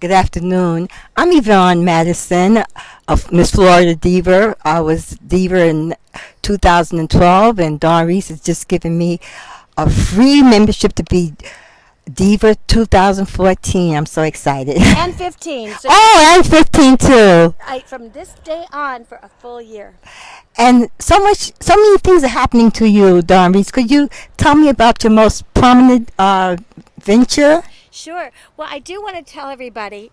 Good afternoon. I'm Yvonne Madison of Miss Florida Diva. I was Diva in 2012, and Dawn Reese has just given me a free membership to be Diva 2014. I'm so excited. And 15. So oh, and 15 too. I, from this day on for a full year. And so much, so many things are happening to you, Reese. Could you tell me about your most prominent uh, venture? Sure. Well, I do want to tell everybody.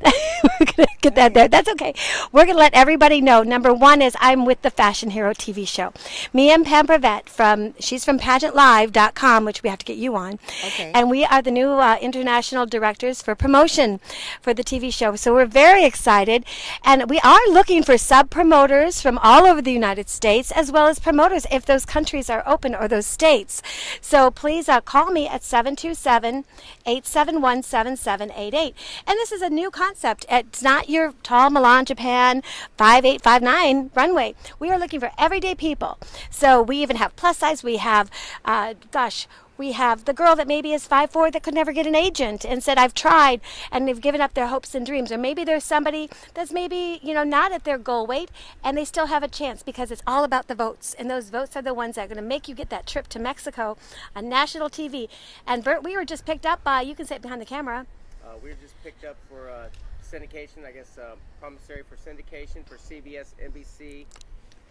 We're gonna get that there. That's okay. We're gonna let everybody know. Number one is I'm with the Fashion Hero TV show. Me and Pam Pravette from she's from PageantLive.com, which we have to get you on. Okay. And we are the new uh, international directors for promotion for the TV show. So we're very excited, and we are looking for sub promoters from all over the United States as well as promoters if those countries are open or those states. So please uh, call me at 727 871 7788. And this is a new concept. It's not your tall Milan, Japan 5859 runway. We are looking for everyday people. So we even have plus size. We have, uh, gosh, we have the girl that maybe is 5'4 that could never get an agent and said, I've tried, and they've given up their hopes and dreams. Or maybe there's somebody that's maybe, you know, not at their goal weight and they still have a chance because it's all about the votes. And those votes are the ones that are going to make you get that trip to Mexico on national TV. And Bert, we were just picked up by, you can sit behind the camera. Uh, we were just picked up for uh, syndication, I guess, uh, commissary for syndication for CBS, NBC,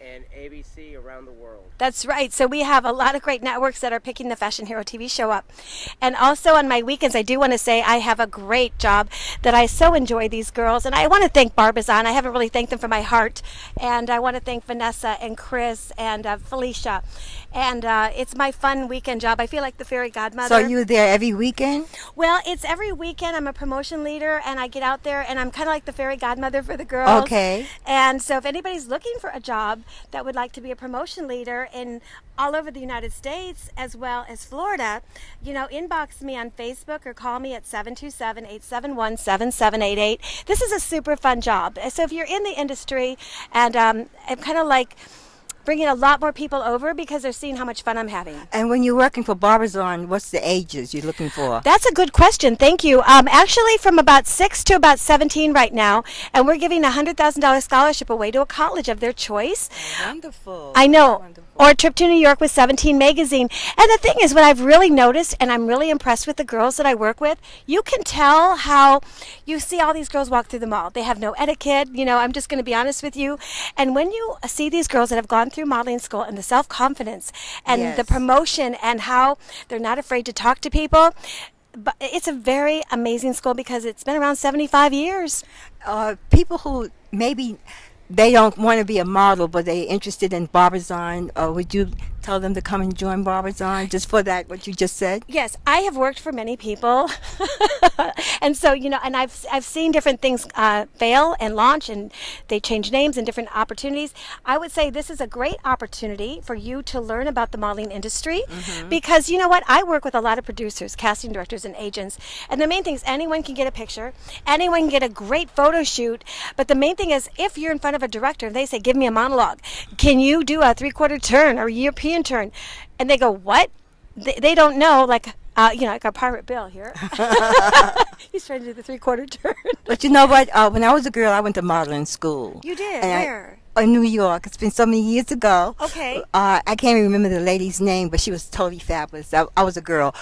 and ABC around the world. That's right. So we have a lot of great networks that are picking the Fashion Hero TV show up. And also on my weekends, I do want to say I have a great job that I so enjoy these girls. And I want to thank Barbizon. I haven't really thanked them from my heart. And I want to thank Vanessa and Chris and uh, Felicia. And uh, it's my fun weekend job. I feel like the fairy godmother. So you're there every weekend? Well, it's every weekend. I'm a promotion leader and I get out there and I'm kind of like the fairy godmother for the girls. Okay. And so if anybody's looking for a job that would like to be a promotion leader in all over the United States as well as Florida, you know, inbox me on Facebook or call me at 727-871-7788. This is a super fun job. So if you're in the industry and um, I'm kind of like bringing a lot more people over because they're seeing how much fun I'm having. And when you're working for Barbizon, what's the ages you're looking for? That's a good question. Thank you. Um, actually, from about 6 to about 17 right now, and we're giving a $100,000 scholarship away to a college of their choice. Wonderful. I know. Wonderful. Or a trip to New York with 17 magazine. And the thing is, what I've really noticed, and I'm really impressed with the girls that I work with, you can tell how you see all these girls walk through the mall. They have no etiquette. You know, I'm just going to be honest with you. And when you see these girls that have gone through modeling school and the self confidence and Yes. the promotion and how they're not afraid to talk to people, but it's a very amazing school because it's been around 75 years. uh, people who maybe they don't want to be a model, but they're interested in Barbizon, uh, would you tell them to come and join Barbizon just for that, what you just said? Yes, I have worked for many people, and so you know, and I've I've seen different things uh, fail and launch, and they change names and different opportunities. I would say this is a great opportunity for you to learn about the modeling industry, because you know what, I work with a lot of producers, casting directors, and agents, and the main thing is anyone can get a picture, anyone can get a great photo shoot, but the main thing is if you're in front of a director and they say, "Give me a monologue," can you do a three-quarter turn or European turn? And they go, "What?" they, they don't know like uh, you know like our pirate bill here he's trying to do the three quarter turn But you know what? Uh, when I was a girl, I went to modeling school. you did And I- where in New York. It's been so many years ago. Okay. Uh, I can't even remember the lady's name, but she was totally fabulous. I, I was a girl.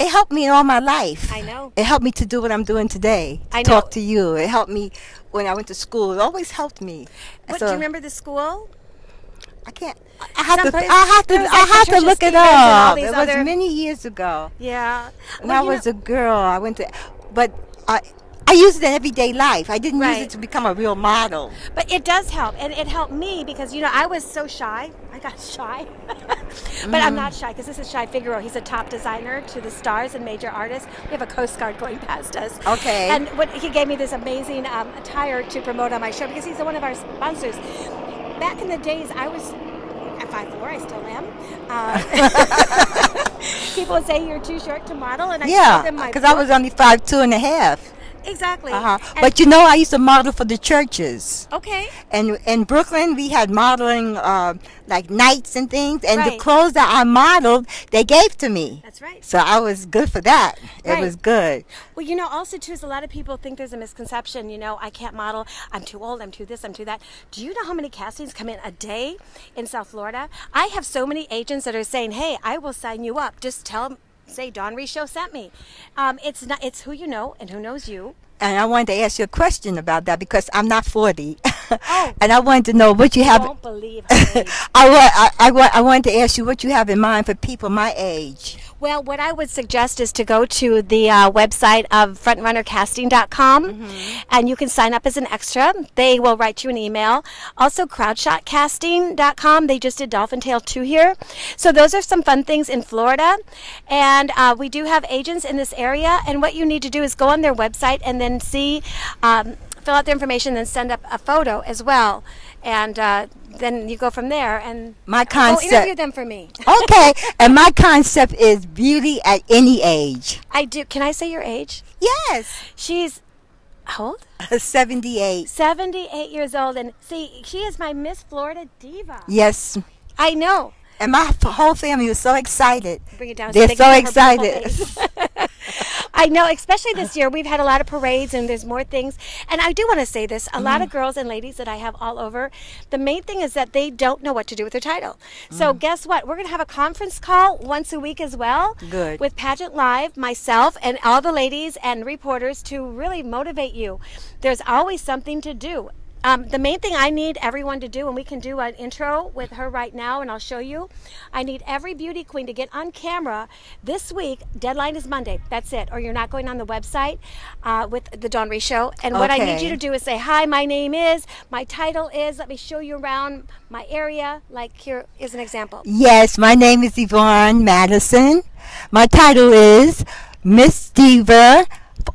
It helped me all my life. I know. It helped me to do what I'm doing today. To I talk to you. It helped me when I went to school. It always helped me. what So, do you remember the school I can't. I have to. I have to. I have to look it Stevens all up. It was many years ago. yeah When Well, I was know- a girl, I went to, but I, I used it in everyday life. I didn't use it to become a real model. but it does help and it helped me because you know i was so shy. I got shy. But i'm not shy because this is shy figaro he's a top designer to the stars and major artists. We have a coast guard going past us. Okay. and what he gave me this amazing um, attire to promote on my show because he's one of our sponsors. Back in the days i was at 5'4 i still am. Uh, people say you're too short to model and i Yeah, them my because I was only five two and a half. Exactly. Uh-huh. And- But you know, I used to model for the churches. okay. And in Brooklyn, we had modeling uh, like nights and things, and Right. the clothes that I modeled, they gave to me. That's right. So I was good for that. Right. It was good. Well, you know, also too is a lot of people think there's a misconception. You know, I can't model. I'm too old. I'm too this. I'm too that. Do you know how many castings come in a day in South Florida? I have so many agents that are saying, "Hey, I will sign you up. Just tell them." Say Dawn Show sent me. Um, it's not. It's who you know and who knows you. And I wanted to ask you a question about that because I'm not 40. Oh. and I wanted to know what you I have. won't believe her. I, I, I, wa- I wanted to ask you what you have in mind for people my age. Well, what I would suggest is to go to the uh, website of frontrunnercasting.com and you can sign up as an extra. They will write you an email. Also, crowdshotcasting.com. They just did Dolphin Tale 2 here. So, those are some fun things in Florida. And uh, we do have agents in this area. And what you need to do is go on their website and then see, um, fill out their information, then send up a photo as well. And uh, then you go from there and My concept. interview them for me. okay, and my concept is beauty at any age. I do. Can I say your age? Yes, She's how old? 78. 78 years old. And see, she is my Miss Florida diva. Yes, I know. And my f- whole family was so excited. Bring it down. They're they so can see her beautiful excited. I know, especially this year, we've had a lot of parades and there's more things. And I do want to say this a lot of mm. girls and ladies that I have all over, the main thing is that they don't know what to do with their title. So, mm. guess what? We're going to have a conference call once a week as well. Good. With Pageant Live, myself, and all the ladies and reporters to really motivate you. There's always something to do. Um, the main thing I need everyone to do, and we can do an intro with her right now, and I'll show you. I need every beauty queen to get on camera this week. Deadline is Monday. That's it. Or you're not going on the website uh, with the Dawn Ree Show. And what I need you to do is say, "Hi, my name is. My title is. Let me show you around my area. Like here is an example. Yes, my name is Yvonne Madison. My title is Miss Diva,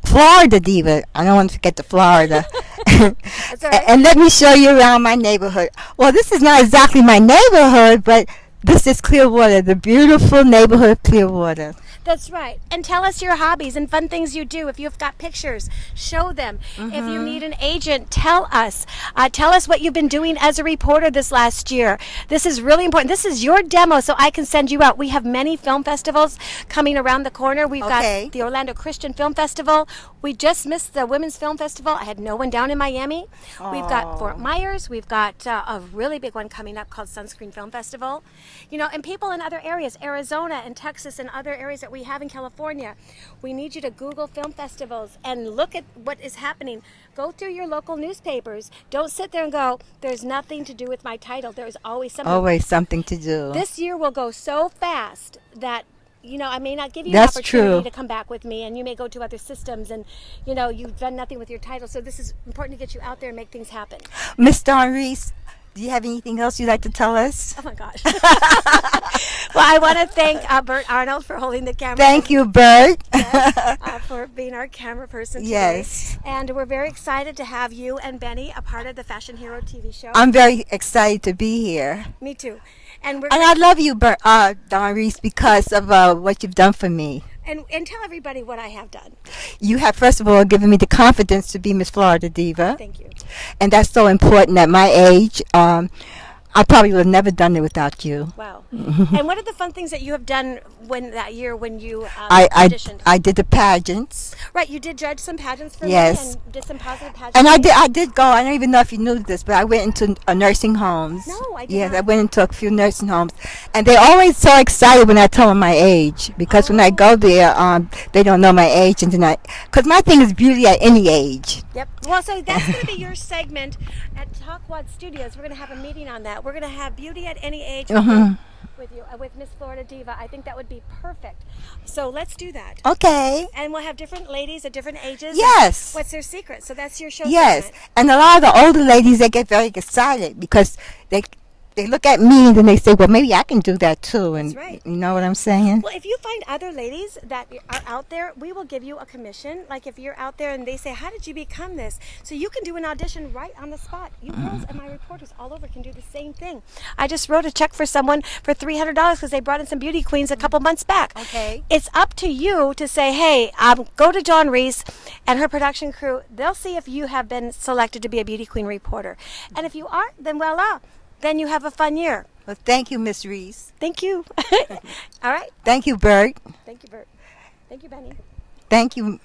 Florida Diva. I don't want to forget the Florida. Right. and let me show you around my neighborhood. Well, this is not exactly my neighborhood, but this is Clearwater, the beautiful neighborhood of Clearwater. That's right. And tell us your hobbies and fun things you do. If you've got pictures, show them. If Mm-hmm. you need an agent, tell us. Uh, tell us what you've been doing as a reporter this last year. This is really important. This is your demo, so I can send you out. We have many film festivals coming around the corner. We've Okay. got the Orlando Christian Film Festival. We just missed the Women's Film Festival. I had no one down in Miami. We've got Fort Myers. We've got uh, a really big one coming up called Sunscreen Film Festival. You know, and people in other areas, Arizona and Texas and other areas that we have in California. We need you to Google film festivals and look at what is happening. Go through your local newspapers. Don't sit there and go, there's nothing to do with my title. There is always something. Always something to do. This year will go so fast that you know I may not give you That's an opportunity true. to come back with me, and you may go to other systems, and you know you've done nothing with your title. So this is important to get you out there and make things happen. Miss Reese, do you have anything else you'd like to tell us? Oh my gosh! well, I want to thank uh, Bert Arnold for holding the camera. Thank you, Bert. uh, for being our camera person today. Yes. And we're very excited to have you and Benny a part of the Fashion Hero TV show. I'm very excited to be here. Me too. And we're And I love you, Bert, uh, Dawn Reese, because of uh, what you've done for me. And, and tell everybody what I have done. You have, first of all, given me the confidence to be Miss Florida Diva. Thank you. And that's so important at my age. Um, I probably would have never done it without you. Wow. and what are the fun things that you have done when that year when you um, I, I, auditioned? I did the pageants. right, you did judge some pageants for Yes. me and did some positive pageants. And I did, I did go. I don't even know if you knew this, but I went into uh, nursing homes. No, I did Yes, not. I went into a few nursing homes, and they're always so excited when I tell them my age because when I Oh. go there, um, they don't know my age, and then I, because my thing is beauty at any age. Yep. Well, so that's going to be your segment at Talkwad Studios. We're going to have a meeting on that. We're going to have beauty at any age Mhm. With you, uh, with Miss Florida Diva. I think that would be perfect. So let's do that. Okay. And we'll have different ladies at different ages. Yes. What's their secret? So that's your show. Yes, segment. and a lot of the older ladies they get very excited because they they look at me and then they say, well, maybe I can do that too. And That's right. you know what I'm saying? Well, if you find other ladies that are out there, we will give you a commission. Like if you're out there and they say, "How did you become this?" So you can do an audition right on the spot. You girls and my reporters all over can do the same thing. I just wrote a check for someone for three hundred dollars because they brought in some beauty queens a couple months back. Okay. It's up to you to say, "Hey, um, go to Dawn Reese and her production crew. They'll see if you have been selected to be a beauty queen reporter, and if you aren't, then voila." Then you have a fun year. Well, thank you, Miss Reese. Thank you. All right. Thank you, Bert. Thank you, Bert. Thank you, Benny. Thank you,